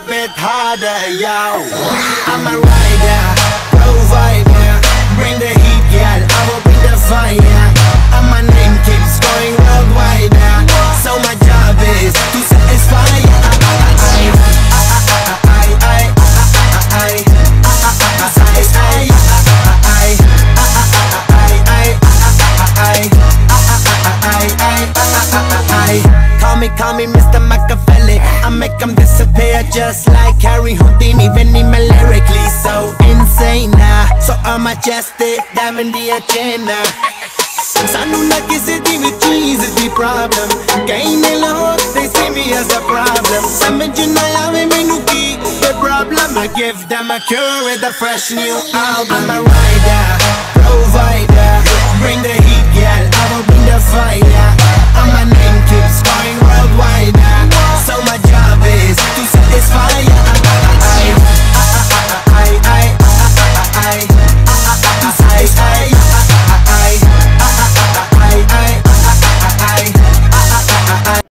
bit harder yo. I'm a rider me, call me Mr. Machiavelli I make them disappear just like Harry Houdini Benny me lyrically so insane now So I'm majestic, diamond the agenda ਸਾਨੂੰ ਨਾ ਕਿਸੇ ਦੀ ਵੀ ਚੀਜ਼ ਦੀ problem ਕਈ ਨੇ ਲੋਕ they see me as a problem ਸਮਝ ਨਾ ਆਵੇ ਮੈਨੂੰ ਕੀ the problem I give them a cure with a fresh new album I'm a rider,